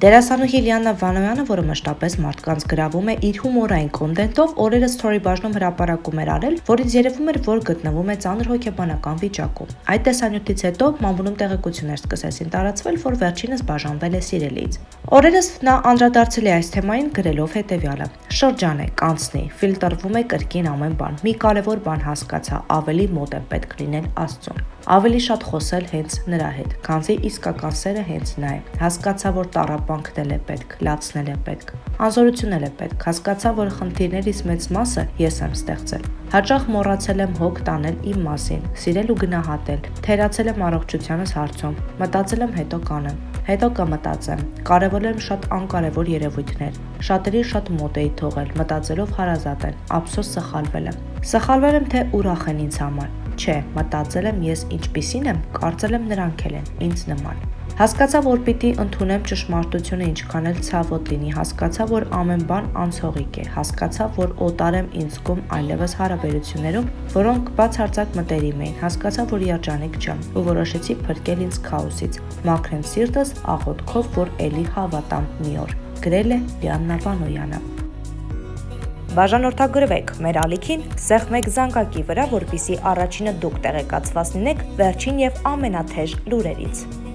Դերասանուհի Լիաննա Վանոյանը, որը մշտապես մարդկանց գրավում է իր հումորային կոնտենտով, օրերս story բաժնում հրապարակում էր արել, որից երևում էր, որ գտնվում է ծանր հոգեբանական վիճակում։ Այդ տեսանյութից հետո մամուլում տեղեկություններ սկսեցին տարածվել, որ վերջինս բաժանվել է սիրելիից։ Օրերս նա անդրադարձել է այս թեմային գրելով հետևյալը. Շրջան է, կանցնի, ֆիլտրվում է կրկին ամեն բան։ Մի կարևոր բան հասկացա, ավելի մոտ է պետք լինել Աստծուն։ Ավելի շատ խոսել հենց նրա հետ, քանզի իսկական սերը հենց նա է։ Հասկացա, որ տարապանքնել է պետք, լացնել է պետք։ Անզորությունել է պետք։ Հասկացա, որ խնդիրներից մեծ մասը ես եմ ստեղծել։ Հաճախ մոռացել եմ հոգ տանել իմ մասին, սիրել ու գնահատել, թերացել եմ առողջությանս հարցում, մտածել եմ հետո կանեմ, հետո կմտածեմ։ Կարևորել եմ շատ անկարևոր երևույթներ։ Շատերի շատ մոտ էի թողել, մտածելով հարազատ են։ Ափսոս սխալվել եմ։ Սխալվել եմ, թե ուրախ են ինձ համար։ Չէ, մտածել եմ ես ինչպիսին եմ, կարծել եմ նրանք էլ են ինձ նման։ Հասկացա, որ պիտի ընդունեմ ճշմարտությունը ինչքան էլ ցավոտ լինի, հասկացա, որ ամեն բան անցողիկ է, հասկացա, որ օտար եմ ինձ կողմ այլևս հարաբերություններում, որոնք բացարձակ մտերիմ էին, հասկացա, որ երջանիկ չեմ ու որոշեցի փրկել ինձ քաոսից, մաքրեմ սիրտս աղոթքով, որ ելի հավատամ մի օր։ Գրել է Լիաննա Վանոյանը։ Բաժանորդագրվեք մեր ալիքին սեղմեք զանգակի վրա, որpիսի առաջինը դուք տեղեկացված լինեք վերջին եւ ամենաթեժ լուրերից։